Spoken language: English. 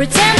pretend